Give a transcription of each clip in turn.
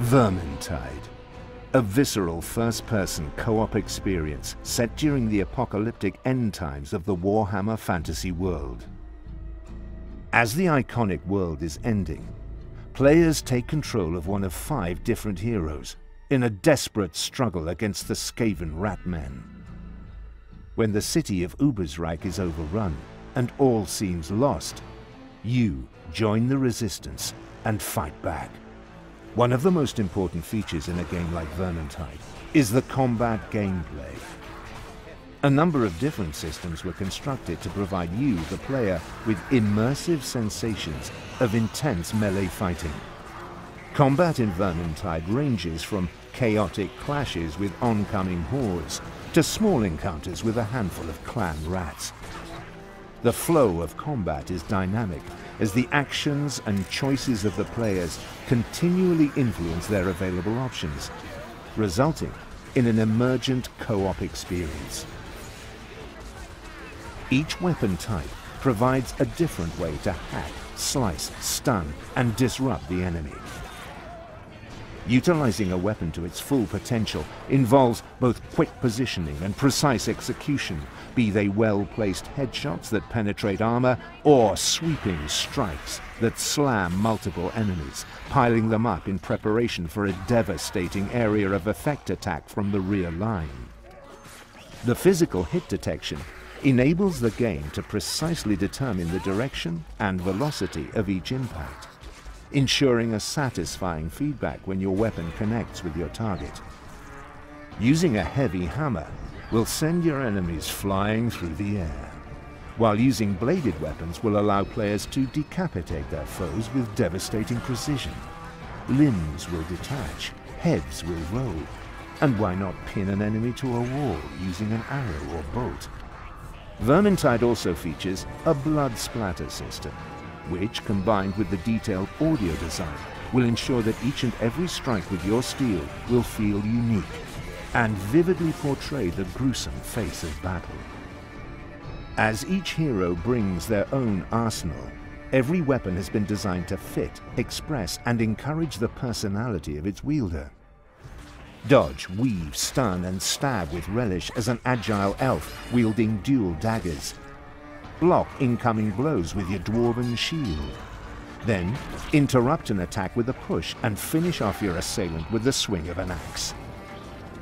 Vermintide, a visceral first-person co-op experience set during the apocalyptic end times of the Warhammer fantasy world. As the iconic world is ending, players take control of one of five different heroes in a desperate struggle against the Skaven Ratmen. When the city of Ubersreik is overrun and all seems lost, you join the resistance and fight back. One of the most important features in a game like Vermintide is the combat gameplay. A number of different systems were constructed to provide you, the player, with immersive sensations of intense melee fighting. Combat in Vermintide ranges from chaotic clashes with oncoming hordes to small encounters with a handful of clan rats. The flow of combat is dynamic as the actions and choices of the players continually influence their available options, resulting in an emergent co-op experience. Each weapon type provides a different way to hack, slice, stun, and disrupt the enemy. Utilizing a weapon to its full potential involves both quick positioning and precise execution, be they well-placed headshots that penetrate armor or sweeping strikes that slam multiple enemies, piling them up in preparation for a devastating area of effect attack from the rear line. The physical hit detection enables the game to precisely determine the direction and velocity of each impact ensuring a satisfying feedback when your weapon connects with your target. Using a heavy hammer will send your enemies flying through the air, while using bladed weapons will allow players to decapitate their foes with devastating precision. Limbs will detach, heads will roll, and why not pin an enemy to a wall using an arrow or bolt? Vermintide also features a blood splatter system, which, combined with the detailed audio design, will ensure that each and every strike with your steel will feel unique and vividly portray the gruesome face of battle. As each hero brings their own arsenal, every weapon has been designed to fit, express, and encourage the personality of its wielder. Dodge, weave, stun, and stab with relish as an agile elf wielding dual daggers, block incoming blows with your dwarven shield. Then, interrupt an attack with a push and finish off your assailant with the swing of an axe.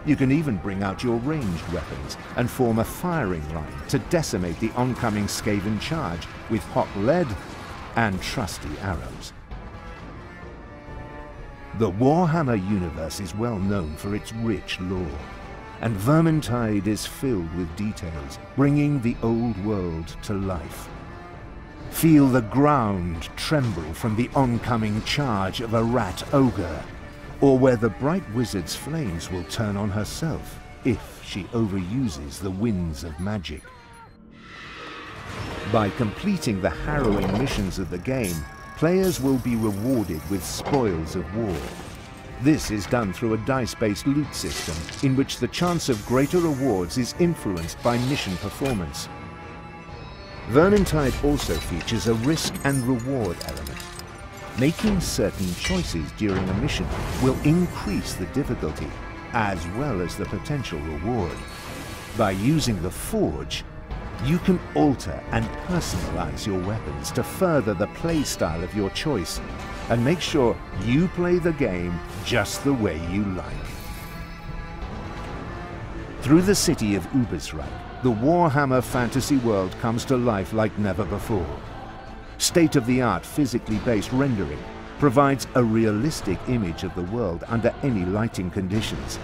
You can even bring out your ranged weapons and form a firing line to decimate the oncoming Skaven charge with hot lead and trusty arrows. The Warhammer universe is well known for its rich lore and Vermintide is filled with details, bringing the old world to life. Feel the ground tremble from the oncoming charge of a rat ogre, or where the bright wizard's flames will turn on herself if she overuses the winds of magic. By completing the harrowing missions of the game, players will be rewarded with spoils of war, this is done through a dice-based loot system in which the chance of greater rewards is influenced by mission performance. Vermintide also features a risk and reward element. Making certain choices during a mission will increase the difficulty as well as the potential reward. By using the Forge, you can alter and personalize your weapons to further the playstyle of your choice and make sure you play the game just the way you like. Through the city of Ubersreik, the Warhammer fantasy world comes to life like never before. State-of-the-art physically based rendering provides a realistic image of the world under any lighting conditions.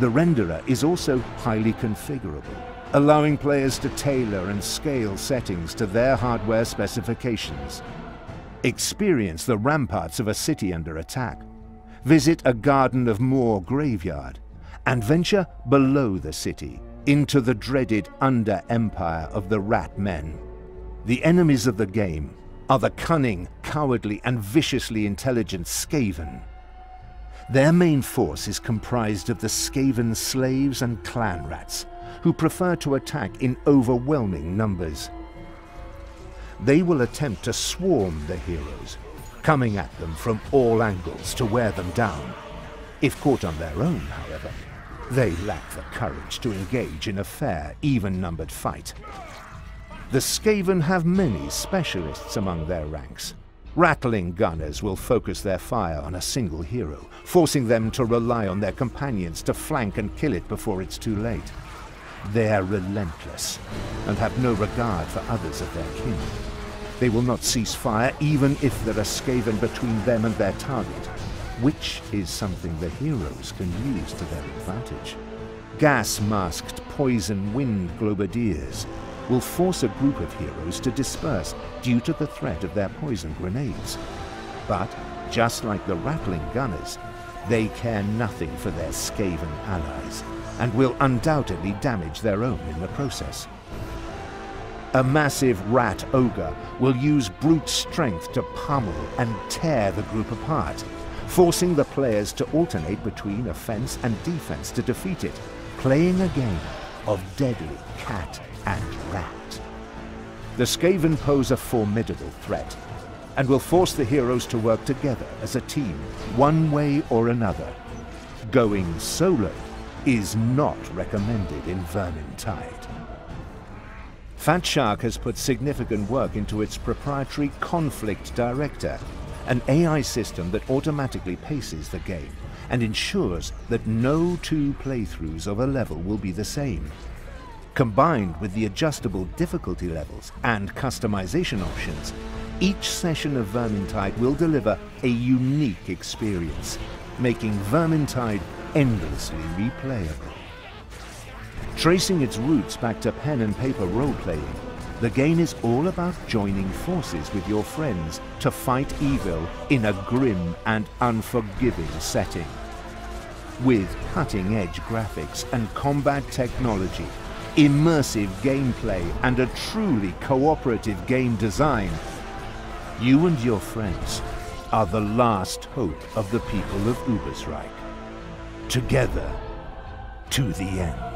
The renderer is also highly configurable, allowing players to tailor and scale settings to their hardware specifications. Experience the ramparts of a city under attack. Visit a Garden of Morr graveyard and venture below the city into the dreaded under-empire of the Rat Men. The enemies of the game are the cunning, cowardly and viciously intelligent Skaven. Their main force is comprised of the Skaven slaves and clan rats, who prefer to attack in overwhelming numbers they will attempt to swarm the heroes, coming at them from all angles to wear them down. If caught on their own, however, they lack the courage to engage in a fair, even-numbered fight. The Skaven have many specialists among their ranks. Ratling gunners will focus their fire on a single hero, forcing them to rely on their companions to flank and kill it before it's too late. They're relentless and have no regard for others of their kin. They will not cease fire even if there are Skaven between them and their target, which is something the heroes can use to their advantage. Gas-masked poison wind globadiers will force a group of heroes to disperse due to the threat of their poison grenades. But, just like the ratling gunners, they care nothing for their Skaven allies, and will undoubtedly damage their own in the process. A massive rat ogre will use brute strength to pummel and tear the group apart, forcing the players to alternate between offense and defense to defeat it, playing a game of deadly cat and rat. The Skaven pose a formidable threat, and will force the heroes to work together as a team, one way or another. Going solo is not recommended in Vermintide. Fatshark has put significant work into its proprietary Conflict Director, an AI system that automatically paces the game and ensures that no two playthroughs of a level will be the same. Combined with the adjustable difficulty levels and customization options, each session of Vermintide will deliver a unique experience, making Vermintide endlessly replayable. Tracing its roots back to pen and paper role-playing, the game is all about joining forces with your friends to fight evil in a grim and unforgiving setting. With cutting-edge graphics and combat technology, immersive gameplay and a truly cooperative game design, you and your friends are the last hope of the people of Ubersreik. Together, to the end.